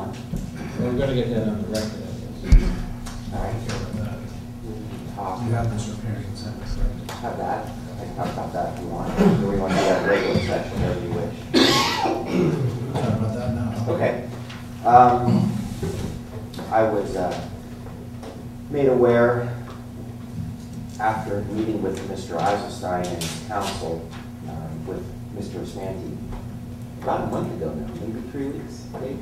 one? We're gonna get that on the record, I guess. All right. We can talk, You have this repair consent, correct? have that, I can talk about that if you want, or we want to do that regular session, whatever you wish. Talk about that now. Okay. Um, I was, uh, made aware after meeting with Mr. Eisenstein and his counsel, um, with Mr. Osmanti, about a month ago now, maybe three weeks, maybe?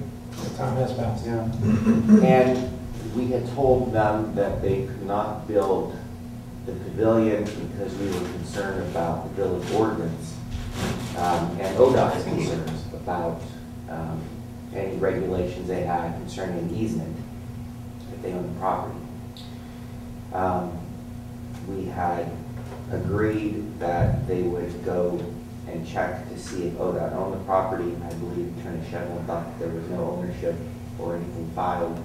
Time has passed. Yeah. And we had told them that they could not build the pavilion because we were concerned about the village ordinance um, and ODOT's concerns about um, any regulations they had concerning easement if they own the property. Um, We had agreed that they would go and check to see if ODOT owned the property. I believe Attorney Shevlin thought that there was no ownership or anything filed.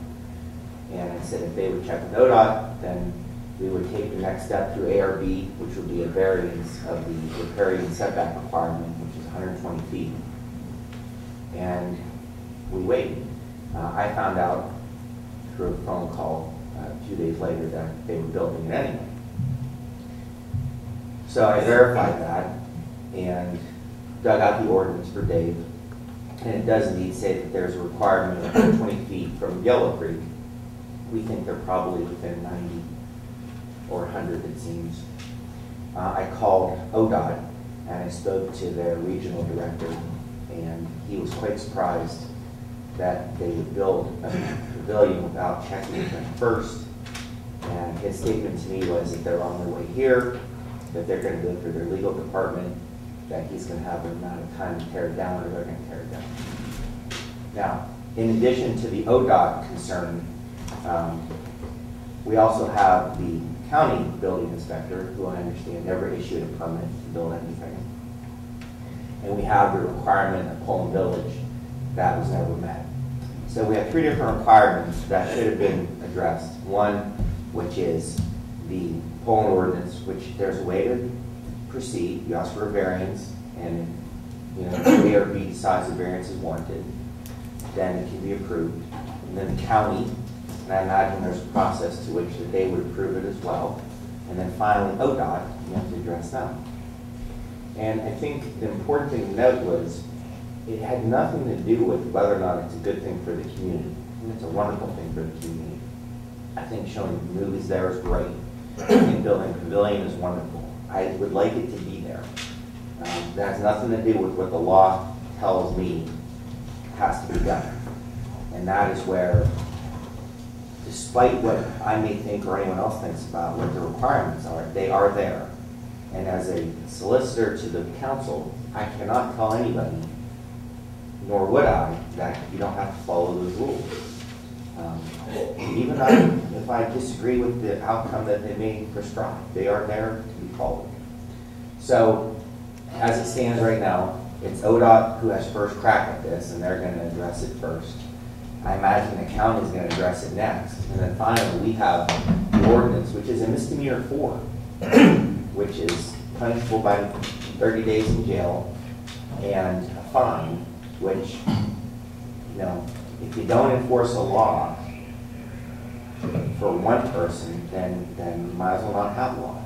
And I said if they would check with ODOT, then we would take the next step through ARB, which would be a variance of the riparian setback requirement, which is 120 feet. And we waited. Uh, I found out through a phone call uh, a few days later that they were building it anyway. So I verified that and dug out the ordinance for Dave. And it does indeed say that there's a requirement of 20 feet from Yellow Creek. We think they're probably within 90 or 100, it seems. Uh, I called ODOT and I spoke to their regional director, and he was quite surprised that they would build a pavilion without checking with them first. And his statement to me was that they're on their way here, that they're gonna go through their legal department, that he's gonna have an amount of time to tear it down, or they're gonna tear it down. Now, in addition to the ODOT concern, um, we also have the county building inspector, who I understand never issued a permit to build anything. And we have the requirement of Poland Village, that was never met. So we have three different requirements that should have been addressed. One, which is the Poland ordinance, which there's a way to proceed. You ask for a variance, and, you know, if the ARB decides the variance is warranted, then it can be approved. And then the county, and I imagine there's a process to which that they would approve it as well. And then finally, ODOT, you have to address them. And I think the important thing to note was, it had nothing to do with whether or not it's a good thing for the community. And it's a wonderful thing for the community. I think showing movies there is great. I think building a pavilion is wonderful. I would like it to be there. Um, That has nothing to do with what the law tells me has to be done. And that is where, despite what I may think or anyone else thinks about what the requirements are, they are there. And as a solicitor to the council, I cannot tell anybody, nor would I, that you don't have to follow those rules. Um, Even if I disagree with the outcome that they may prescribe, they are there to followed. So, as it stands right now, it's ODOT who has first crack at this, and they're gonna address it first. I imagine the county is gonna address it next. And then finally, we have the ordinance, which is a misdemeanor four, which is punishable by thirty days in jail and a fine, which, you know, if you don't enforce a law for one person, then, then might as well not have laws.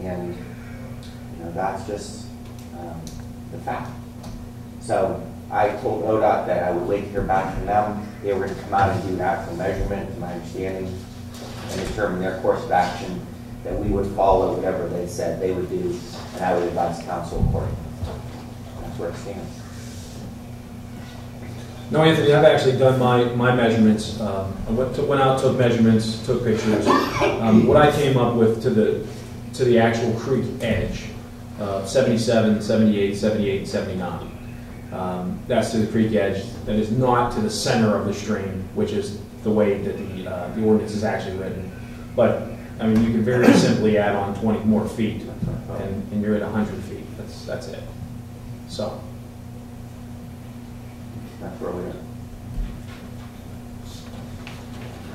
And, you know, that's just, um, the fact. So I told ODOT that I would wait to hear back from them. They were gonna come out and do an actual measurement, to my understanding, and determine their course of action, that we would follow whatever they said they would do, and I would advise council accordingly. That's where it stands. No, Anthony, I've actually done my, my measurements. Um, I went, to- went out, took measurements, took pictures. Um, What I came up with to the, to the actual creek edge, uh, 77, 78, 78, 79. Um, That's to the creek edge. That is not to the center of the stream, which is the way that the, uh, the ordinance is actually written. But, I mean, you can very simply add on 20 more feet, and, and you're at 100 feet. That's, that's it. So, That's where we're at.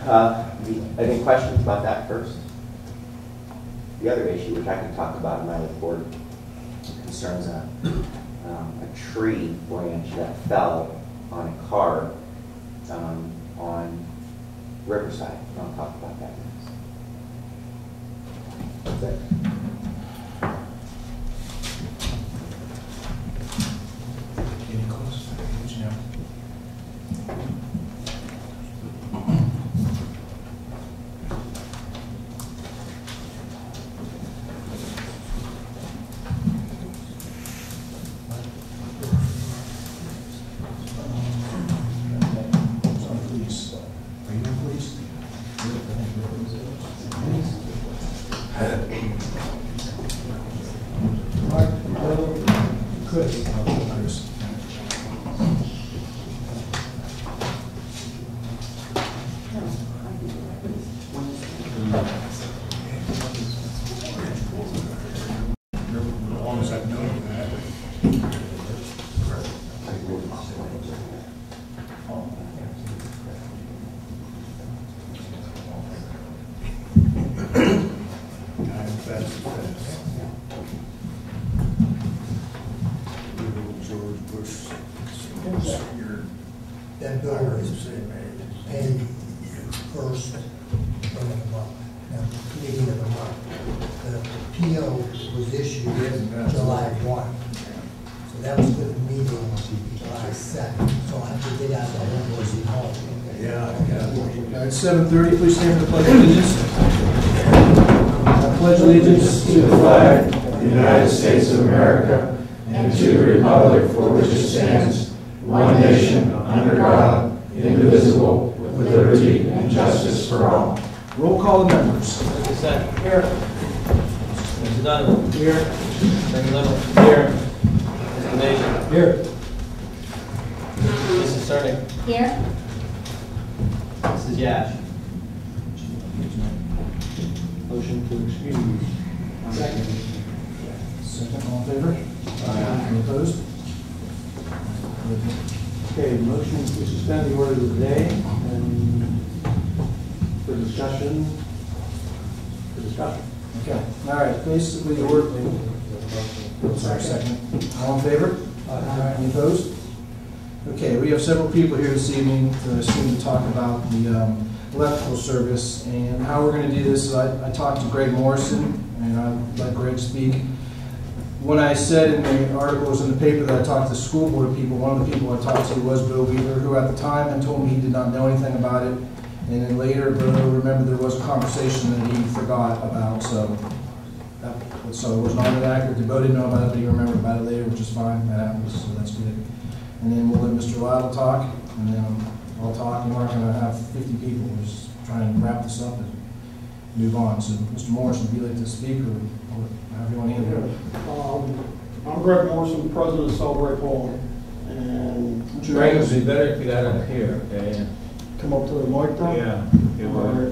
Uh, Any questions about that first? The other issue, which I can talk about in my report, concerns a, um, a tree branch that fell on a car um, on Riverside. I'll talk about that next. That's it. 7.30. Please stand for the Pledge of Allegiance. I pledge allegiance to the flag of the United States of America and to the republic for which it stands, one nation, under God, indivisible, with liberty and justice for all. Roll call the members. Mr. Sack. Here. Mr. Donovan. Here. Mr. Lemon. Here. Mr. major Here. Mrs. Cerny. Here. Yash. Motion to excuse. Second. Second, all in favor? Aye. Any opposed? Okay, motion to suspend the order of the day and for discussion, for discussion. Okay, all right, basically, the word, sorry, second. All in favor? Aye. Any opposed? Okay, we have several people here this evening to, to talk about the um, electrical service, and how we're gonna do this is I, I talked to Greg Morrison, and I'd let Greg speak. When I said in the articles in the paper that I talked to school board people, one of the people I talked to was Bill Weaver, who at the time had told me he did not know anything about it. And then later, Bill remembered there was a conversation that he forgot about, so. that- So it was not inaccurate, Bill didn't know about it, but he remembered about it later, which is fine, that happens, so that's good. And then we'll let Mr. Lidle talk, and then I'll talk, and we're not gonna have fifty people, we're just trying to wrap this up and move on. So, Mr. Morrison, would you like to speak, or however you want to handle it? Um, I'm Greg Morrison, president of Celebrate Poland, and Greg, it'd be better if you got up here, okay? come up to the mic then. Yeah. All right.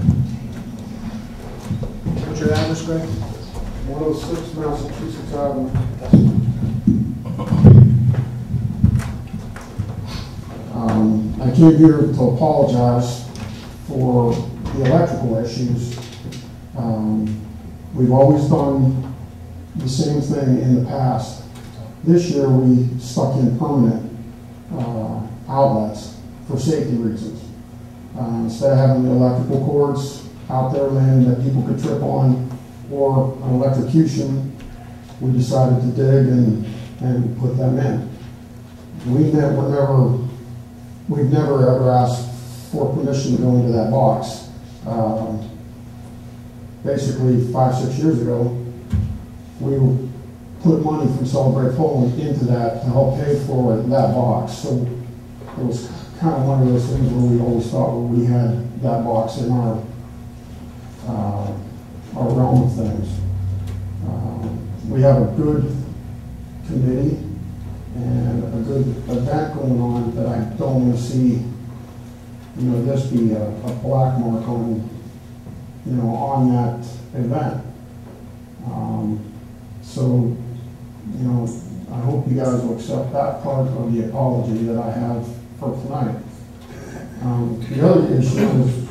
What's your address, Greg? 106 Massachusetts Avenue. Um, I came here to apologize for the electrical issues. Um, We've always done the same thing in the past. This year, we stuck in permanent uh, outlets for safety reasons. Uh, Instead of having the electrical cords out there laying that people could trip on, or an electrocution, we decided to dig and, and put them in. We never, never We've never ever asked for permission to go into that box. Um, Basically, five, six years ago, we put money from Celebrate Poland into that to help pay for that box. So it was kind of one of those things where we always thought well, we had that box in our, uh, our realm of things. Um, We have a good committee and a good event going on don't want to see, you know, this be a, a black mark on, you know, on that event. Um, So, you know, I hope you guys will accept that part of the apology that I have for tonight. Um, The other issue is,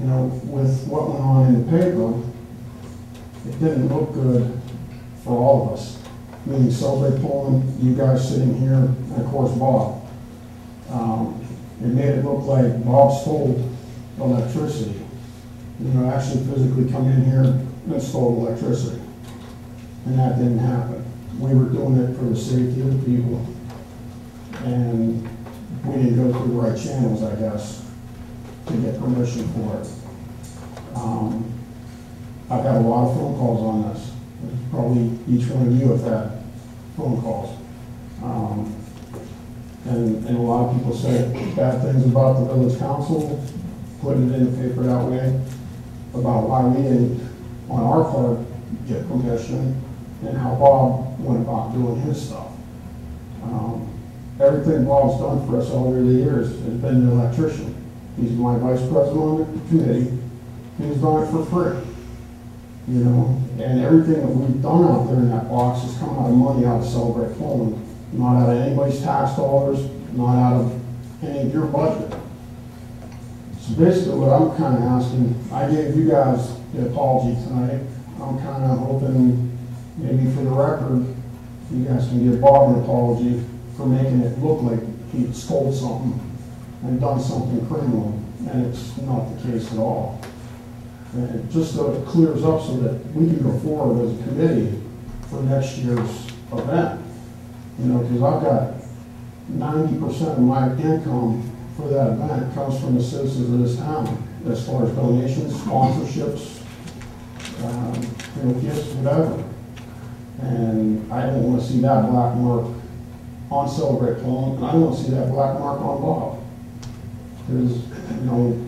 you know, with what went on in the paper, it didn't look good for all of us meaning Celebrate Poland, you guys sitting here, and of course Bob. Um, It made it look like Bob stole electricity. You know, actually physically come in here and stole electricity. And that didn't happen. We were doing it for the safety of the people. And we didn't go through the right channels, I guess, to get permission for it. Um, I've had a lot of phone calls on this. Probably each one of you have had phone calls. Um, And, and a lot of people said bad things about the village council, putting it in the paper that way, about why we didn't, on our part, get permission, and how Bob went about doing his stuff. Um, Everything Bob's done for us over the years has been an electrician. He's my vice president on the committee, he's done it for free. You know, and everything that we've done out there in that box has come out of money out of Celebrate Poland, not out of anybody's tax dollars, not out of any of your budget. So basically what I'm kinda asking, I gave you guys the apology tonight. I'm kinda hoping, maybe for the record, you guys can give Bob an apology for making it look like he stole something and done something criminal, and it's not the case at all. And just so it clears up so that we can go forward as a committee for next year's event. You know, because I've got ninety percent of my income for that event comes from the citizens of this town, as far as donations, sponsorships, um, you know, gifts, whatever. And I don't wanna see that black mark on Celebrate Poland, and I don't wanna see that black mark on Bob. Because, you know,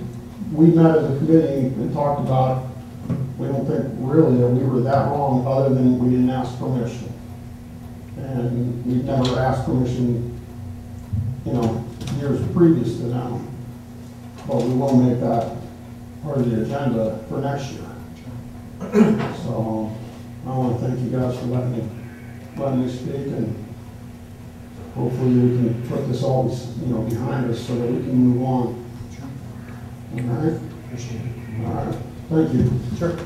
we met as a committee and talked about, we don't think really that we were that wrong, other than we didn't ask permission. And we've never asked permission, you know, years previous to them. But we will make that part of the agenda for next year. So, I wanna thank you guys for letting me, letting me speak, and hopefully we can put this all, you know, behind us so that we can move on. All right? Appreciate it. All right, thank you. Sure.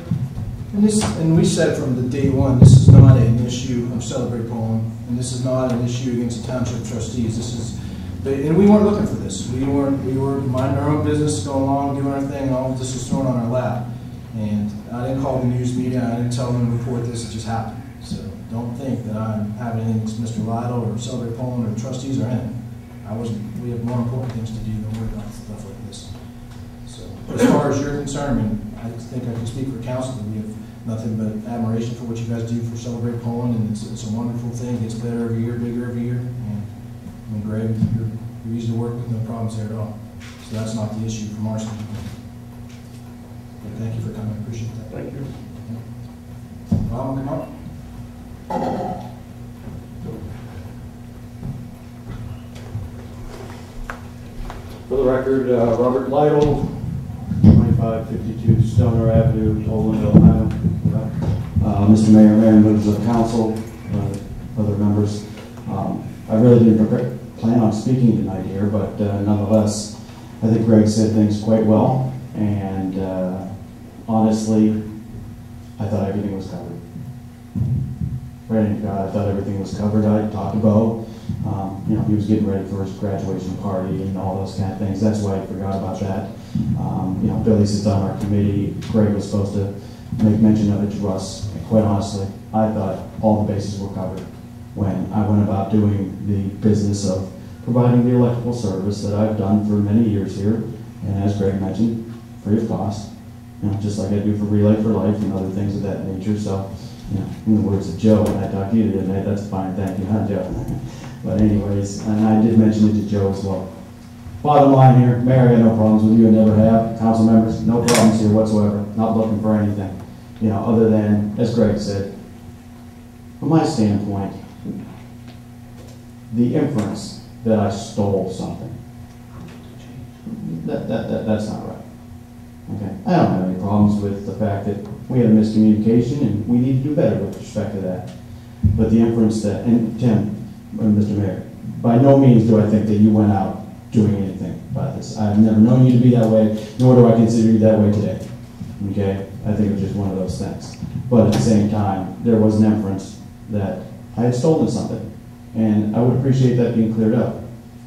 And this, and we said from the day one, this is not an issue of Celebrate Poland, and this is not an issue against the township trustees, this is, and we weren't looking for this, we weren't, we were minding our own business, going along, doing our thing, and all of this was thrown on our lap. And I didn't call the news media, I didn't tell them to report this, it just happened. So don't think that I'm having anything against Mr. Lidle or Celebrate Poland or trustees or anything. I wasn't, we have more important things to do than worry about stuff like this. So, as far as you're concerned, I think I can speak for council, we have nothing but admiration for what you guys do for Celebrate Poland, and it's, it's a wonderful thing, it gets better every year, bigger every year, and, I mean, Greg, you're, you're easy to work with, no problems there at all. So that's not the issue from our standpoint. But thank you for coming, I appreciate that. Thank you. Rob, come up. For the record, uh, Robert Lidle, 2552 Stoner Avenue, Poland, Ohio. Uh, Mr. Mayor, Mayor, members of council, uh, other members, um, I really didn't plan on speaking tonight here, but uh, nonetheless, I think Greg said things quite well, and uh, honestly, I thought everything was covered. I thought everything was covered. I talked to Bo. Um, you know, he was getting ready for his graduation party and all those kind of things. That's why I forgot about that. Um, you know, Billy sits on our committee. Greg was supposed to make mention of it to us. And quite honestly, I thought all the bases were covered when I went about doing the business of providing the electrical service that I've done for many years here. And as Greg mentioned, free of cost. You know, just like I do for Relay for Life and other things of that nature. So, you know, in the words of Joe, when I talked to you night, that's fine, thank you, huh, Joe? But anyways, and I did mention it to Joe as well. Bottom line here, Mayor, I no problems with you, I never have. Council members, no problems here whatsoever, not looking for anything. You know, other than, as Greg said, from my standpoint, the inference that I stole something, that, that, that, that's not right. Okay, I don't have any problems with the fact that we had a miscommunication and we need to do better with respect to that. But the inference that, and Tim, Mr. Mayor, by no means do I think that you went out doing anything about this. I've never known you to be that way, nor do I consider you that way today. Okay, I think it was just one of those things. But at the same time, there was an inference that I had stolen something. And I would appreciate that being cleared up.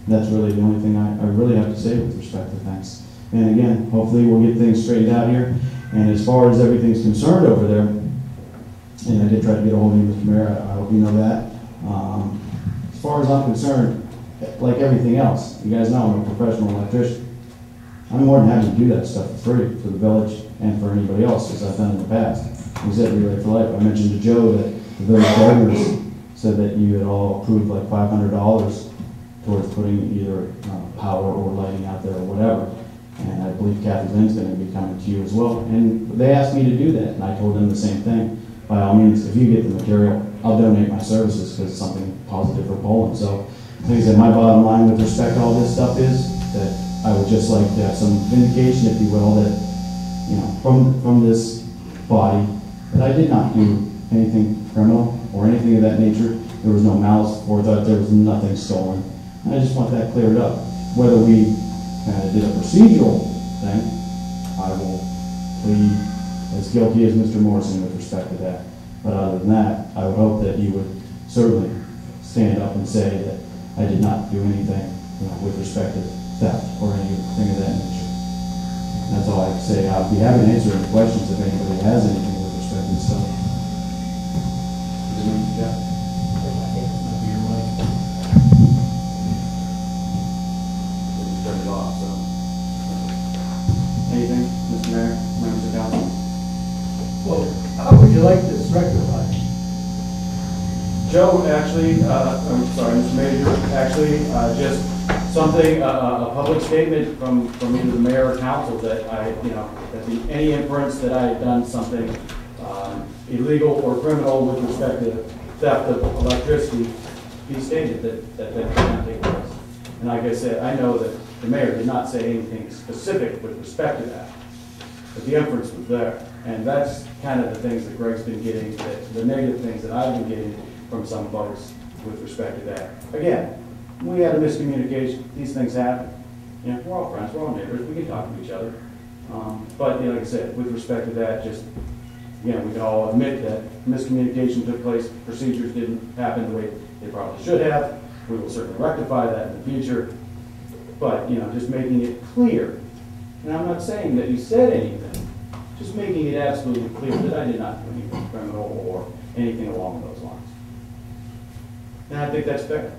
That's really the only thing I, I really have to say with respect to things. And again, hopefully we'll get things straightened out here. And as far as everything's concerned over there, and I did try to get a hold of you, Mr. Mayor, I I hope you know that. Um, As far as I'm concerned, like everything else, you guys know I'm a professional electrician. I'm more than happy to do that stuff for free for the village and for anybody else, as I've done in the past. We said Relay for Life. I mentioned to Joe that the village gardeners said that you had all approved like five hundred dollars towards putting either uh, power or lighting out there or whatever. And I believe Kathy Lynn's gonna be coming to you as well. And they asked me to do that, and I told them the same thing. By all means, if you get the material, I'll donate my services because it's something positive for Poland. So, I said, my bottom line with respect to all this stuff is that I would just like to have some vindication, if you will, that, you know, from, from this body, that I did not do anything criminal or anything of that nature. There was no malice or that there was nothing stolen. And I just want that cleared up. Whether we kind of did a procedural thing, I will plead as guilty as Mr. Morrison with respect to that. But other than that, I would hope that you would certainly stand up and say that I did not do anything, you know, with respect to theft or anything of that nature. And That's all I have to say. I'll be happy to answer any questions if anybody has anything with respect to stuff. Joe, actually, uh, I'm sorry, Mr. Major, actually, uh, just something, uh, a a public statement from, from either the mayor or council that I, you know, that the, any inference that I had done something um, illegal or criminal with respect to theft of electricity, he stated that, that that could not take place. And like I said, I know that the mayor did not say anything specific with respect to that, but the inference was there. And that's kind of the things that Greg's been getting, that, the negative things that I've been getting from some folks with respect to that. Again, we had a miscommunication, these things happen. You know, we're all friends, we're all neighbors, we can talk to each other. Um, But, you know, like I said, with respect to that, just, again, we can all admit that miscommunication took place, procedures didn't happen the way they probably should have. We will certainly rectify that in the future. But, you know, just making it clear, and I'm not saying that you said anything, just making it absolutely clear that I did not do anything criminal or anything along those. And I think that's fair.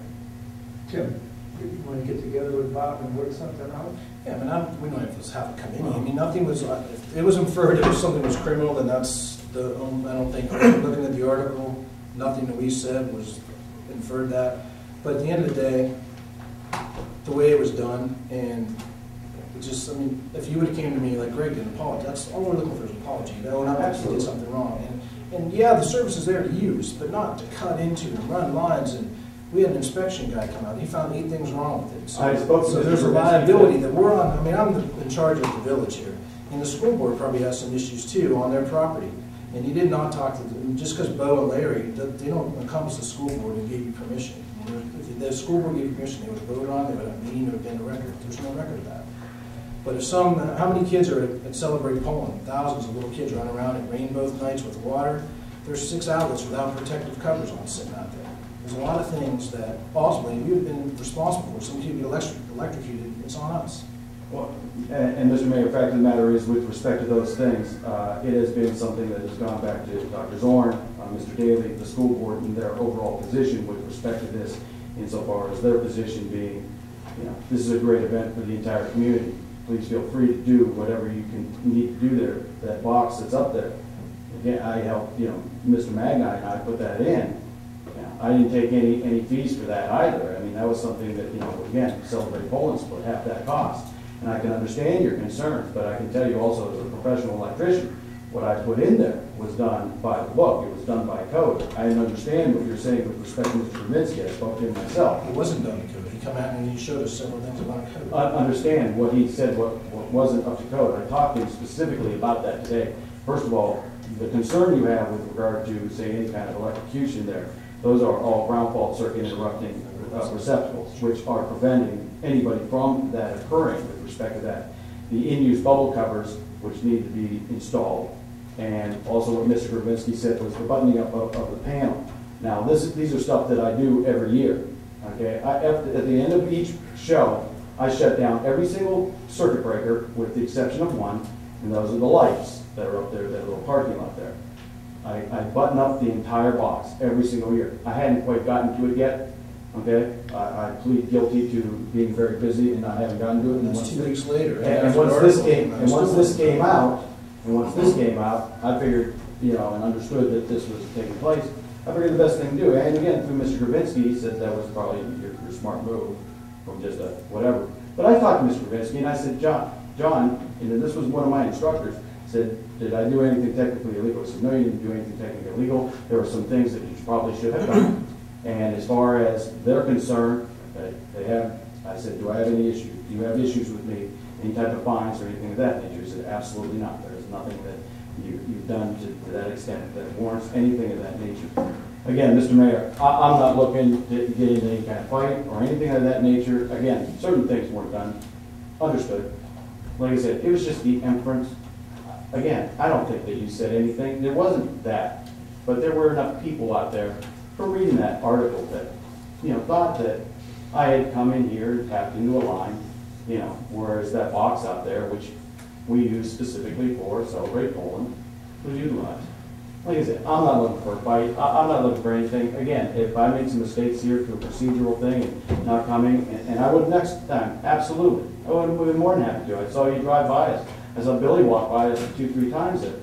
Tim, you want to get together with Bob and work something out? Yeah, I mean, I'm, we don't have to have a committee. I mean, nothing was, uh, if it was inferred if something was criminal, then that's the, um, I don't think, looking at the article, nothing that we said was inferred that. But at the end of the day, the way it was done, and it just, I mean, if you would've came to me like Greg did, apology, that's all we're looking for is an apology. That when I actually did something wrong. And, and yeah, the service is there to use, but not to cut into and run lines. And we had an inspection guy come out, he found eight things wrong with it. So- I spoke So there's a liability that we're on, I mean, I'm the- in charge of the village here. And the school board probably has some issues too on their property. And you did not talk to them, just because Bo and Larry, they don't encompass the school board and gave you permission. If the school board gave you permission, they would have voted on, it, they would have a meeting, there would have been a record. There's no record of that. But if some, how many kids are at- at Celebrate Poland? Thousands of little kids run around at rain both nights with water. There's six outlets without protective covers on sitting out there. There's a lot of things that ultimately we have been responsible for. Some people get electric- electrocuted, it's on us. Well, and, and Mr. Mayor, fact of the matter is, with respect to those things, uh, it has been something that has gone back to Dr. Zorn, uh, Mr. Daly, the school board, and their overall position with respect to this, insofar as their position being, you know, this is a great event for the entire community. Please feel free to do whatever you can, need to do there, that box that's up there. Again, I helped, you know, Mr. Magni and I put that in. You I didn't take any, any fees for that either. I mean, that was something that, you know, again, Celebrate Poland split half that cost. And I can understand your concerns, but I can tell you also as a professional electrician, what I put in there was done by the book, it was done by code. I didn't understand what you're saying with respect to Mr. Kaminsky, I spoke to him myself. It wasn't done to code. He come out and he showed us several things about code. I understand what he said, what, what wasn't up to code. I talked to him specifically about that today. First of all, the concern you have with regard to, say, any kind of electrocution there, those are all ground fault circuit interrupting uh, receptacles, which are preventing anybody from that occurring with respect to that. The in-use bubble covers, which need to be installed, and also what Mr. Gravinsky said was the buttoning up of, of the panel. Now, this, these are stuff that I do every year, okay? I, at, the- at the end of each show, I shut down every single circuit breaker with the exception of one, and those are the lights that are up there, that little parking lot there. I, I button up the entire box every single year. I hadn't quite gotten to it yet, okay? I, I plead guilty to being very busy and I haven't having gotten to it. and That's once two weeks later. And, and once this came, and once this came out, and once this came out, I figured, you know, and understood that this was taking place, I figured the best thing to do, and again, through Mr. Gravinsky, he said that was probably your, your smart move, from just a whatever. But I talked to Mr. Gravinsky, and I said, John, John, and this was one of my instructors, said, did I do anything technically illegal? I said, no, you didn't do anything technically illegal, there were some things that you probably should have done. And as far as they're concerned, they, they have, I said, do I have any issues? Do you have issues with me, any type of fines or anything of that nature? He said, absolutely not. There's nothing that you, you've done to, to that extent that warrants anything of that nature. Again, Mr. Mayor, I, I'm not looking to get into any kind of fight or anything of that nature. Again, certain things weren't done, understood. Like I said, it was just the inference. Again, I don't think that you said anything. There wasn't that. But there were enough people out there for reading that article that, you know, thought that I had come in here and tapped into a line, you know, whereas that box out there, which we use specifically for Celebrate Poland, was utilized. Like I said, I'm not looking for a fight, I, I'm not looking for anything. Again, if I made some mistakes here through a procedural thing and not coming, and, and I would next time, absolutely. I would have been more than happy to. I saw you drive by us. I saw Billy walk by us two, three times there.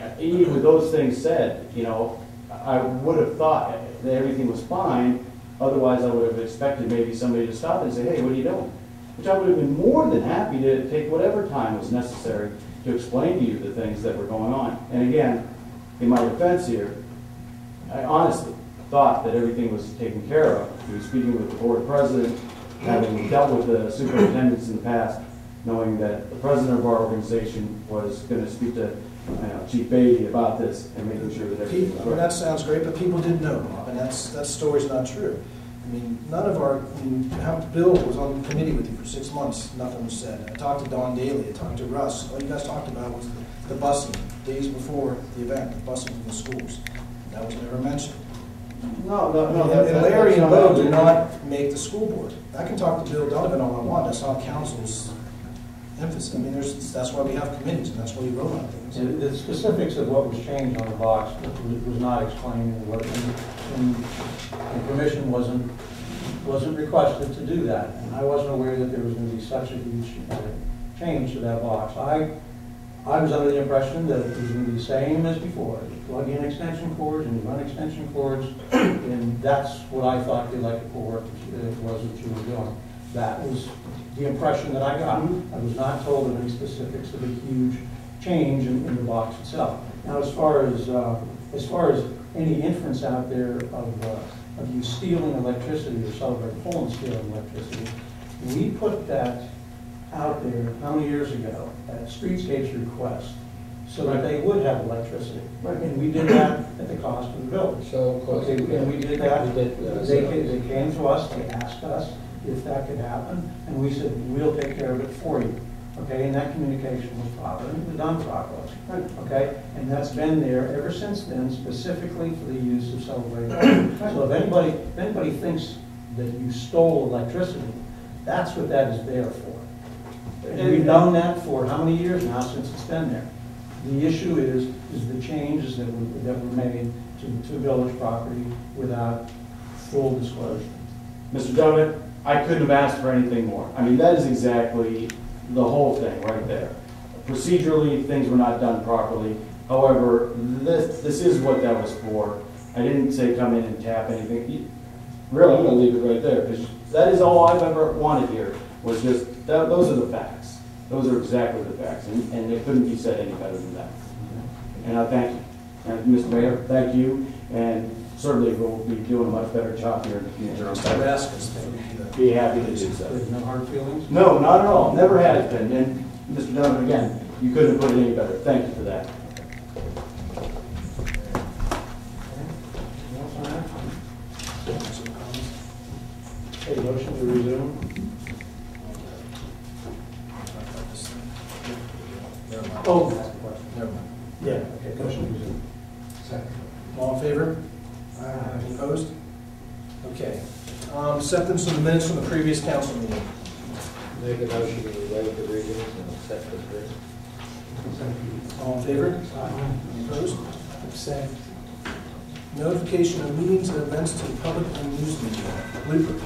Uh, Even with those things said, you know, I would have thought that everything was fine, otherwise I would have expected maybe somebody to stop and say, hey, what are you doing? Which I would have been more than happy to take whatever time was necessary to explain to you the things that were going on. And again, in my defense here, I honestly thought that everything was taken care of. Through speaking with the board president, having dealt with the superintendents in the past, knowing that the president of our organization was going to speak to you know, Chief Beatty about this and making sure that everything People, I was mean, that sounds great, but people didn't know, Bob, and that's, that story's not true. I mean, none of our, I mean, how, Bill was on the committee with you for six months, nothing was said. I talked to Don Daly, I talked to Russ, all you guys talked about was the busing, days before the event, the busing from the schools. That was never mentioned. No, no, no. And that- and that- Larry that's and not- Bo did not make the school board. I can talk to Bill Donovan all I want, that's not council's emphasis. I mean, there's, that's why we have committees, and that's why we vote on things. And The specifics of what was changed on the box was- was not explained, and what, and- the permission wasn't, wasn't requested to do that. And I wasn't aware that there was going to be such a huge uh, change to that box. I, I was under the impression that it was going to be the same as before. You Plug in extension cords and you run extension cords, and that's what I thought the electrical work uh, was that you were doing. That was the impression that I got. I was not told of any specifics of a huge change in, in the box itself. Now, as far as, uh, as far as any inference out there of, uh, of you stealing electricity or celebrating Poland stealing electricity, we put that out there how many years ago at Streetscape's request, so that they would have electricity. And we did that at the cost of the village. So, Okay, and we did that. We did, uh, They came, they came to us, they asked us if that could happen, and we said, we'll take care of it for you. Okay, and that communication was proper, and it was done properly. Okay, and that's been there ever since then, specifically for the use of Celebrate Poland. So if anybody, if anybody thinks that you stole electricity, that's what that is there for. And we've known uh, that for how many years now since it's been there? The issue is, is the changes that were, that were made to, to village property without full disclosure. Mr. Donovan, I couldn't have asked for anything more. I mean, that is exactly the whole thing right there. Procedurally, things were not done properly. However, this, this is what that was for. I didn't say come in and tap anything. Really, I'm gonna leave it right there, because that is all I've ever wanted here, was just, that, those are the facts. Those are exactly the facts, and, and it couldn't be said any better than that. And I thank you. And Mr. Mayor, thank you, and certainly we'll be doing a much better job here in the future. Next time ask us, if we do. Be happy to do so. There's no hard feelings? No, not at all, never has been, and Mr. Donovan, again, you couldn't have put it any better, thank you for that. Anything else on that? Okay, motion to resume. Oh, that's the question. Never mind. Yeah, okay, motion to resume. All in favor? Any opposed? Okay. Um, acceptance of the minutes from the previous council meeting. Make a motion to waive the readings and accept the bid. All in favor? Any opposed? Abstained. Notification of meetings and events to the public and news media. Blooper.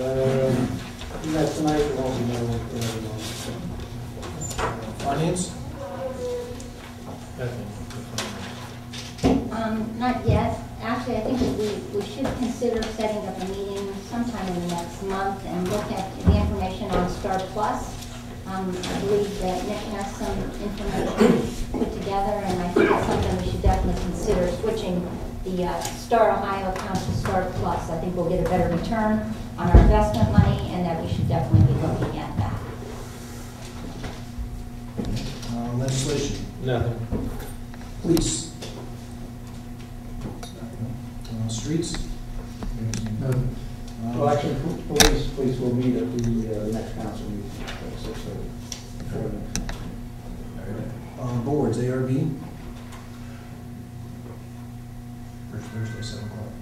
Um, You got tonight, there won't be no one for everyone. Finance? Um, not yet. Actually, I think that we, we should consider setting up a meeting sometime in the next month and look at the information on Star Plus. Um, I believe that Nick has some information put together, and I think it's something we should definitely consider switching the uh, Star Ohio account to Star Plus. I think we'll get a better return on our investment money, and that we should definitely be looking at that. Uh, Legislation? Nothing. Police? Uh, Streets? Well, Uh, actually, po- police, police will meet at the uh, next council meeting at six thirty. uh, Boards, ARB? First Thursday, seven o'clock.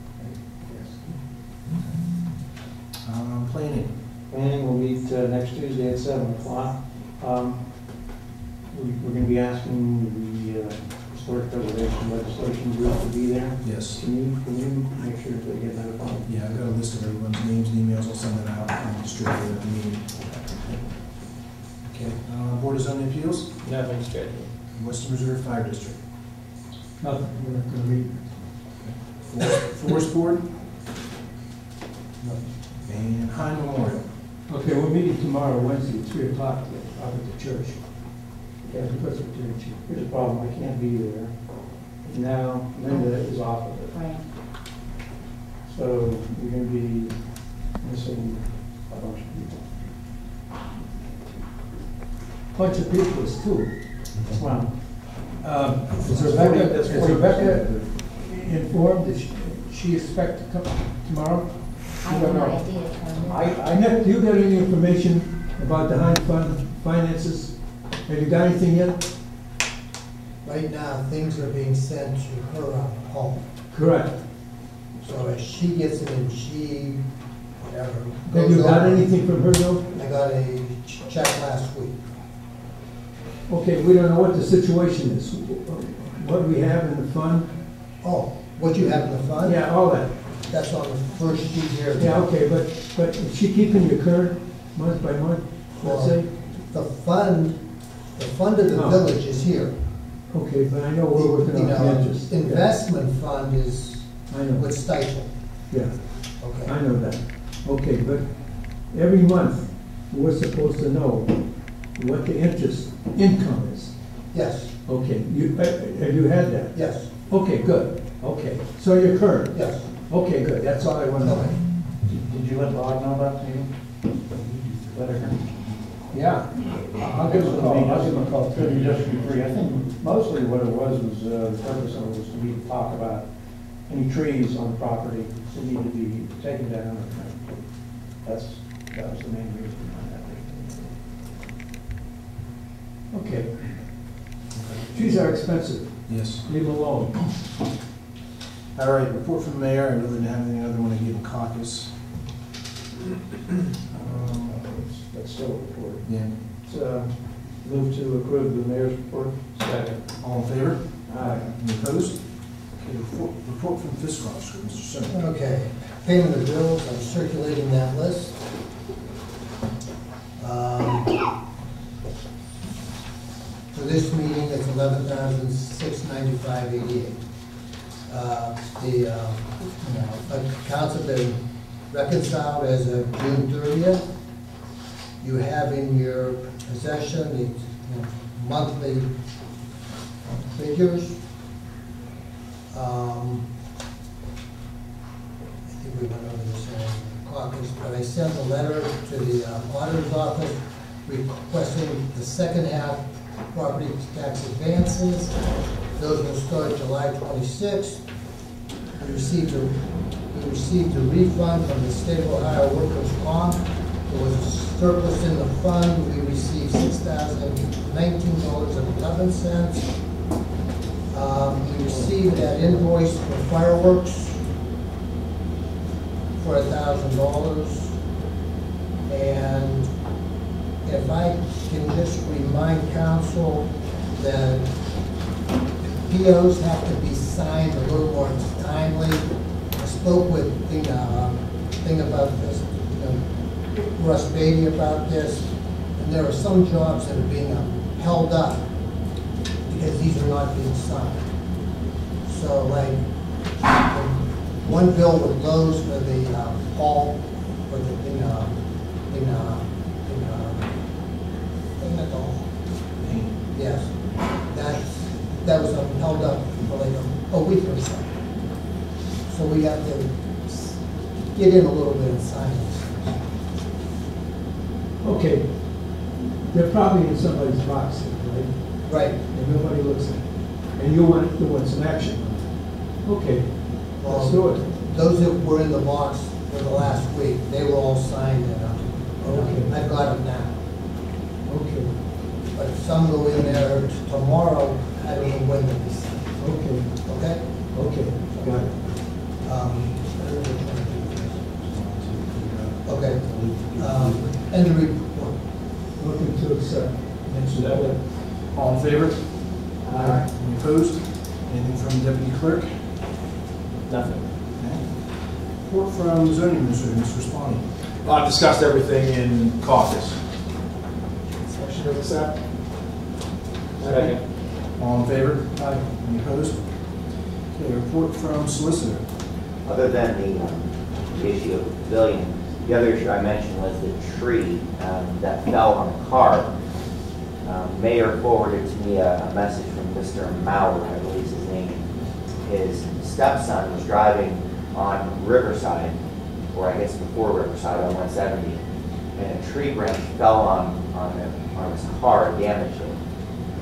Uh, Planning? Planning will meet uh, next Tuesday at seven o'clock. Um, we- We're going to be asking the uh, historic preservation legislation group to be there. Yes. Can you, can you make sure that they get notified? Yeah, I've got a list of everyone's names and emails, I'll send that out and distribute it at the meeting. Okay, uh, Board of Zoning Appeals, Nothing scheduled. Western Reserve Fire District. Nothing, we're not gonna meet. Forest- Forest Board? And High Memorial. Okay, we're meeting tomorrow, Wednesday, at three o'clock, up at the church. Yeah, because of church. Here's the problem, I can't be there. Now Linda is off of it, Right. so you're going to be missing a bunch of people. Bunch of people is two. Well, Um, Is That's Rebecca, forty- that's is forty Rebecca informed, that she- she expect to come tomorrow? I have no idea, I, I never, do you got any information about the Heinz Fund finances? Have you got anything yet? Right now, things are being sent to her on home. Correct. So as she gets it and she, whatever. Have you got over- anything from her though? I got a ch- check last week. Okay, we don't know what the situation is. What we have in the fund? Oh, what you have in the fund? Yeah, all that. That's on the first sheet here. Yeah, okay, but, but is she keeping you current month by month, let's say? The fund, the fund of the No. village is here. Okay, but I know we're working You on know, the interest. Yeah, Investment fund is I know, with Stifel, yeah, okay? I know that. Okay, but every month, we're supposed to know what the interest income is. Yes, Okay, you, uh, have you had that? yes, Okay, good, okay, so you're current? yes. Okay, good, that's all I want to know. did you let Bob know about the meeting? Let her know. Yeah, I'll give him a call, I'll give him a call. Could be just be free. I think mostly what it was, was, uh, the purpose of it was to meet and talk about any trees on the property that need to be taken down or trimmed. That's, that was the main reason behind that. Okay. Trees are expensive, Yes. leave them alone. All right, report from the mayor, I really didn't have anything other one to give in caucus. Um, That's- That's still a report. Yeah, It's, uh, move to approve the mayor's report. Second. all in favor? Aye. Any opposed? Okay, report, report from fiscal officer, Mr. Simmons. Okay, payment of bills, I'm circulating that list. Um, For this meeting, it's eleven thousand six ninety-five eighty-eight. The, uh, you know, accounts have been reconciled as of June thirtieth. You have in your possession the you know, monthly figures. Um, I think we went over this in the caucus, but I sent a letter to the uh, auditor's office requesting the second half property tax advances. Those will start July twenty-sixth. We received a, we received a refund from the state of Ohio workers' comp. There was a surplus in the fund. We received six thousand nineteen dollars and eleven cents. Um, we received that invoice for fireworks for a thousand dollars. And if I can just remind council that POs have to be signed a little more timely. I spoke with, the um, thing about this, you know, Russ Beatty about this, and there are some jobs that are being um, held up because these are not being signed. So like, one bill with Lowe's for the uh, hall, for the, in, uh, uh, in, uh, thing at the hall. Yes, that, that was um, held up for like a, a week or so. So we have to get in a little bit and sign this. Okay, they're probably in somebody's box, right? Right, And nobody looks at it. And you want, to want some action on it. Okay, let's do it. those that were in the box for the last week, they were all signed and, uh, Okay. I've got them now. Okay, But if some go in there tomorrow, I don't know when they'll be signed, okay, okay? okay, got it. Um, Okay, um, and the report. Looking to accept. Mention that. All in favor? Aye. Any opposed? Anything from the Deputy Clerk? Nothing. Report from the zoning administrator, Mr. Spani. I've discussed everything in caucus. Motion to accept. Second. All in favor? Aye. Any opposed? Okay, report from solicitor. Other than the um, the issue of the pavilion, the other issue I mentioned was the tree um, that fell on the car. Um, Mayor forwarded to me a a message from Mr. Mauer, I believe his name. His stepson was driving on Riverside, or I guess before Riverside on 170, and a tree branch fell on, on the- on his car, and damaged it.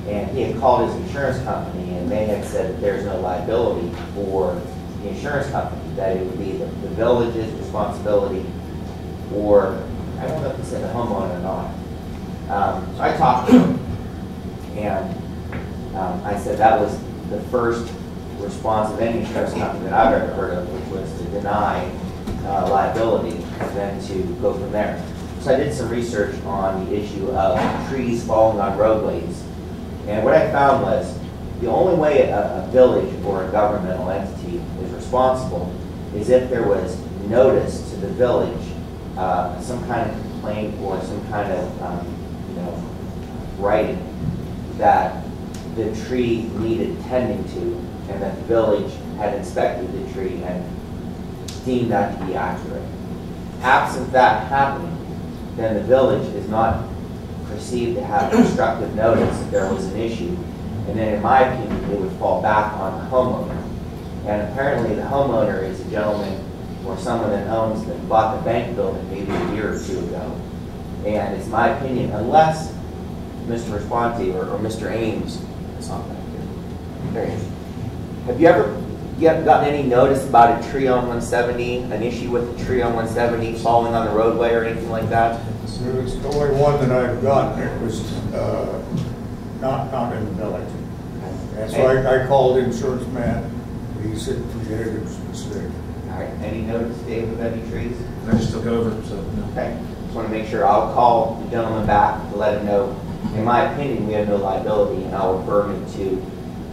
And he had called his insurance company, and they had said that there's no liability for the insurance company, that it would be the the village's responsibility, or, I don't know if he said the homeowner or not. Um, So I talked to him, and um, I said that was the first response of any insurance company that I've ever heard of, which was to deny uh, liability, and then to go from there. So I did some research on the issue of trees falling on roadways, and what I found was, the only way a, a village or a governmental entity is responsible is if there was notice to the village, uh, some kind of complaint or some kind of, um, you know, writing that the tree needed tending to, and that the village had inspected the tree and deemed that to be accurate. Absent that happening, then the village is not perceived to have constructive notice that there was an issue. And then, in my opinion, it would fall back on the homeowner. And apparently, the homeowner is a gentleman or someone that owns, that bought the bank building maybe a year or two ago. And it's my opinion, unless Mr. Responti or, or Mr. Ames, it's not back here. There. Have you ever, you have gotten any notice about a tree on 170, an issue with a tree on 170 falling on the roadway or anything like that? There was the only one that I've gotten, it was, uh, not, not in the village. And so I, I called insurance man, he said, forget it, it was a mistake. All right, any notice, Dave, of any trees? I just took over, so, no. Okay, just want to make sure, I'll call the gentleman back to let him know, in my opinion, we have no liability, and I'll refer him to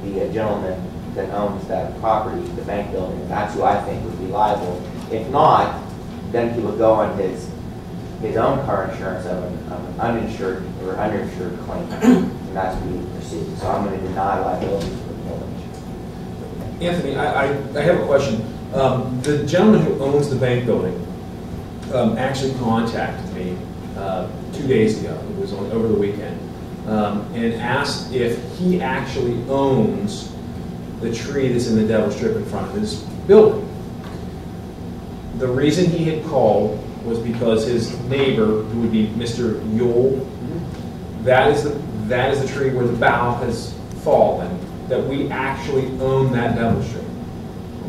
the uh, gentleman that owns that property, the bank building, and that's who I think would be liable. If not, then he would go on his, his own car insurance of an uninsured or underinsured claim, and that's what he would. So I'm going to deny liability for the village. Anthony, I, I, I have a question. Um, the gentleman who owns the bank building, um, actually contacted me, uh, two days ago, it was on, over the weekend, um, and asked if he actually owns the tree that's in the Devil's strip in front of his building. The reason he had called was because his neighbor, who would be Mr. Yule, that is the, that is the tree where the bough has fallen, that we actually own that devil strip.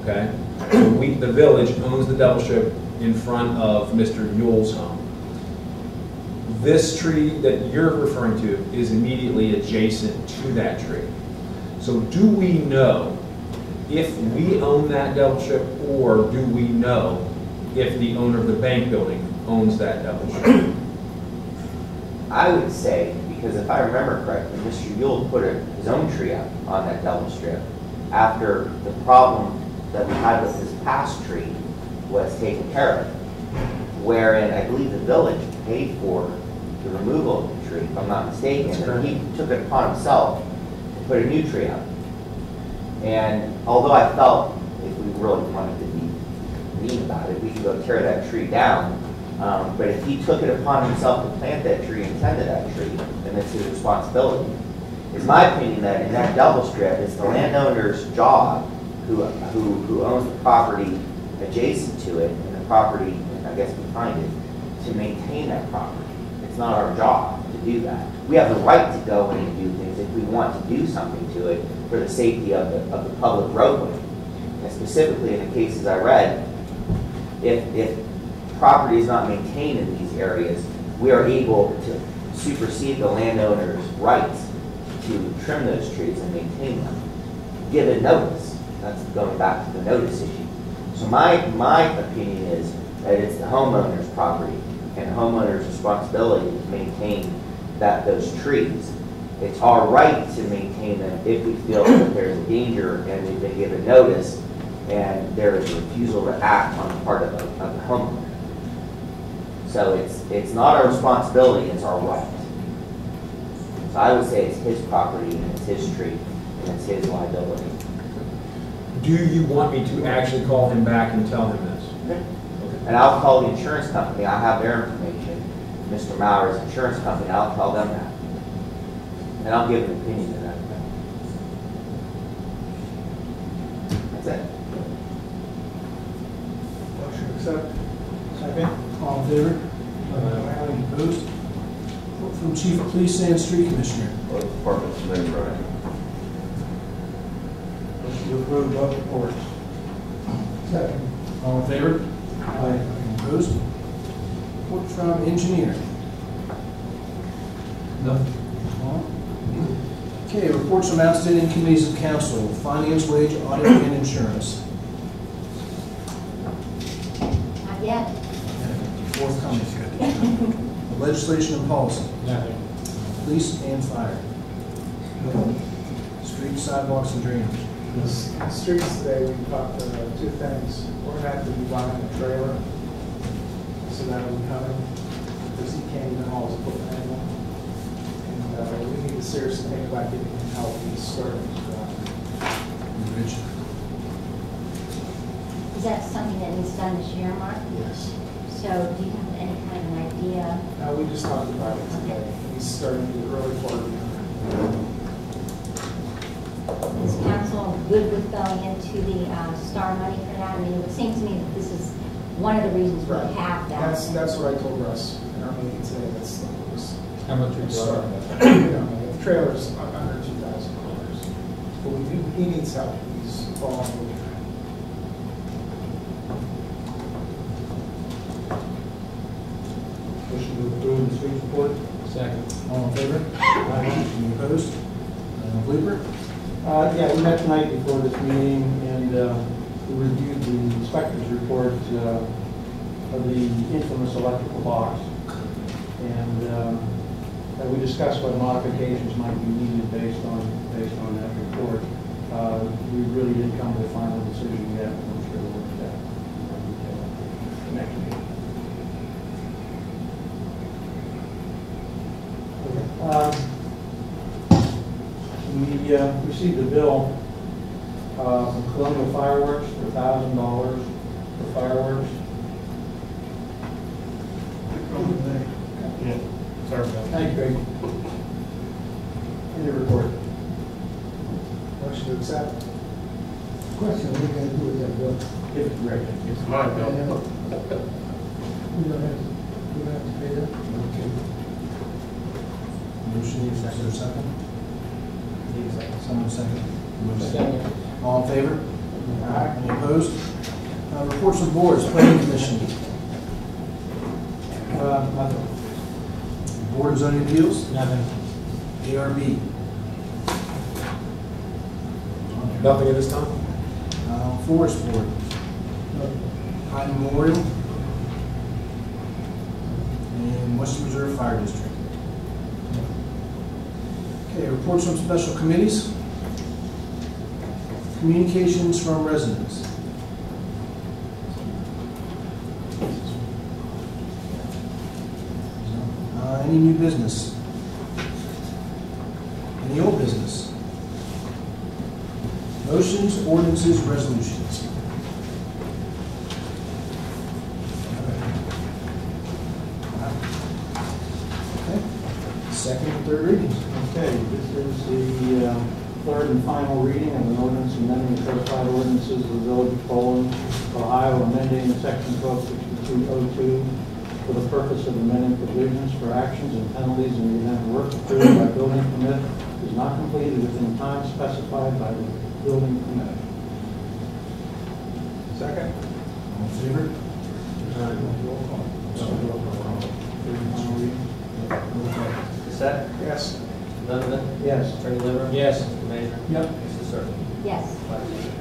Okay? So we, the village owns the devil strip in front of Mr. Yule's home. This tree that you're referring to is immediately adjacent to that tree. So do we know if we own that devil strip, or do we know if the owner of the bank building owns that devil strip. I would say, because if I remember correctly, Mr. Yule put a- his own tree up on that devil strip after the problem that we had with his past tree was taken care of. Wherein I believe the village paid for the removal of the tree, if I'm not mistaken, and he took it upon himself to put a new tree up. And although I felt if we really wanted to be mean about it, we can go tear that tree down. Um, but if he took it upon himself to plant that tree and tend to that tree, then it's his responsibility. It's my opinion that in that devil strip, it's the landowner's job, who, who, who owns the property adjacent to it, and the property, I guess behind it, to maintain that property. It's not our job to do that. We have the right to go in and do things if we want to do something to it for the safety of the, of the public roadway. And specifically in the cases I read, if, if property is not maintained in these areas, we are able to supersede the landowner's rights to trim those trees and maintain them. Given notice, that's going back to the notice issue. So my, my opinion is that it's the homeowner's property and homeowner's responsibility to maintain that, those trees. It's our right to maintain them if we feel that there's a danger and we've been given notice and there is a refusal to act on the part of the, of the homeowner. So it's, it's not our responsibility, it's our right. So I would say it's his property and it's his tree and it's his liability. Do you want me to actually call him back and tell him this? Okay. And I'll call the insurance company, I have their information, Mr. Mauer's insurance company, I'll tell them that. And I'll give an opinion to that. That's it. Motion accept. Second. All in favor? Any opposed? Report From Chief of Police and Street Commissioner. Department submitted, right? Motion to approve both reports. Second. All in favor? Aye. Any opposed? Report from engineer. Nothing. Okay, reports from outstanding committees of council, finance, wage, audit, and insurance. Not yet. Forthcoming. Legislation and policy. Nothing. Police and fire. streets, sidewalks, and drainage. The streets today, we talked, uh, two things. We're gonna have to be buying a trailer, so that'll be coming, because he can't even haul his equipment anymore. And, uh, we need to seriously think about getting him help, he's starting to, Bridge. Is that something that needs done this year, Mark? yes. So do you have any kind of an idea? Uh, we just talked about it today, he's starting to get really far behind. Is council good with going into the uh, star money for that? I mean, it seems to me that this is one of the reasons we Right. have that. That's, that's what I told Russ in our meeting today, that's, was. How much we we start. start? The trailer's under two thousand dollars, but we do, he needs help, he's falling behind. Motion to approve the street report. Second. All in favor? Aye. Any opposed? Uh, Bleeper? Uh, Yeah, we met tonight before this meeting, and uh, we reviewed the inspector's report uh, of the infamous electrical box. And um, we discussed what modifications might be needed based on, based on that report. Uh, We really didn't come to a final decision yet, I'm sure we'll look at that next meeting. Um, We uh, received a bill uh, from Colonial Fireworks for thousand dollars for fireworks. Yeah. Sorry about that. Thank you, Greg. Any report? Motion to accept. Question, what are you gonna do with that bill? Give it to Greg. It's my We don't have, we don't have to pay that? Okay. Motion, is there a second? Someone second? Second. All in favor? Aye. Any opposed? Uh, Reports of boards, planning commission, Uh, Nothing. board of zoning appeals, Nothing. ARB. Nothing at this time? Uh, Forest board, High Memorial, And Western Reserve Fire District. Okay, reports from special committees. Communications from residents. Uh, Any new business? Any old business? Motions, ordinances, resolutions. Okay. Second and third readings. Okay, this is the uh, third and final reading of an ordinance amending the codified ordinances of the Village of Poland, Ohio, amending section 126202 for the purpose of amending provisions for actions and penalties in the event work approved by building permit is not completed within time specified by the building permit. Second? All in favor? Uh, roll call. Third and final reading. Roll call. Cassett? Yes. Donovan? Yes. Attorney Liver? Yes. Mr. Major? Yep. Mrs. Zerko? Yes. Five zero.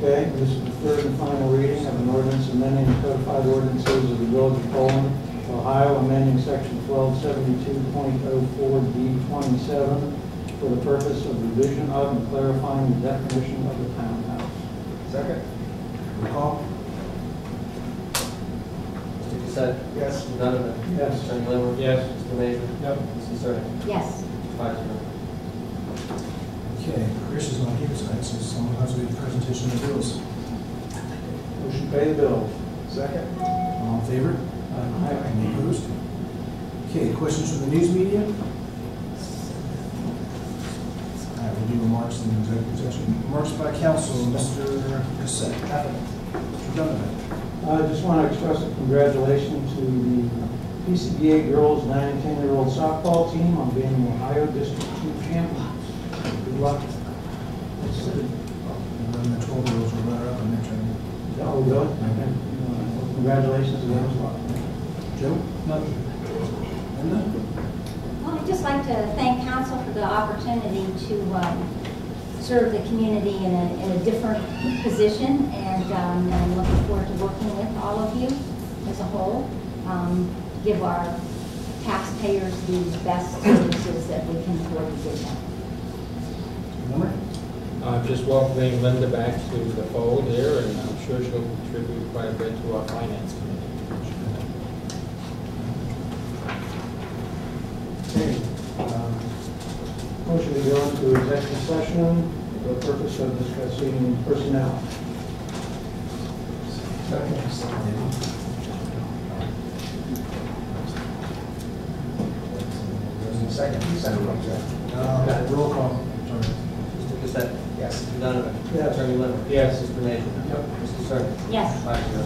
Okay, this is the third and final reading of an ordinance amending the codified ordinances of the Village of Poland, Ohio, amending section twelve seventy-two point oh four D twenty-seven for the purpose of revision of and clarifying the definition of the townhouse. Second? Roll call. Mr. Cassett? Yes. Mr. Donovan? Yes. Attorney Liver? Yes. Mr. Major? Yep. Mrs. Zerko? Yes. Five zero. Okay, Chris is not here tonight, so someone has to do the presentation of the bills. Motion to pay the bill. Second? All in favor? Any opposed? Okay, questions from the news media? All right, we'll do remarks in the executive session. Remarks by council, Mr. Cassett. Mr. Donovan. I just want to express a congratulations to the PCBA girls nine and 10-year-old softball team on being the Ohio District Two champions. Well, I'd just like to thank council for the opportunity to um, serve the community in a, in a different position, and um, I'm looking forward to working with all of you as a whole, um, to give our taxpayers the best services that we can afford to give them. Number? Uh, Just welcoming Linda back to the fold here, and I'm sure she'll contribute quite a bit to our finance committee. Okay. um, Motion to go into executive session for the purpose of discussing personnel. Second. Second. Uh, roll call. Cassett. Yes. Mr. Donovan. Yes. Attorney Lemon. Yes. Mr. Major. Yep. Mr. Serna. Yes. Five zero.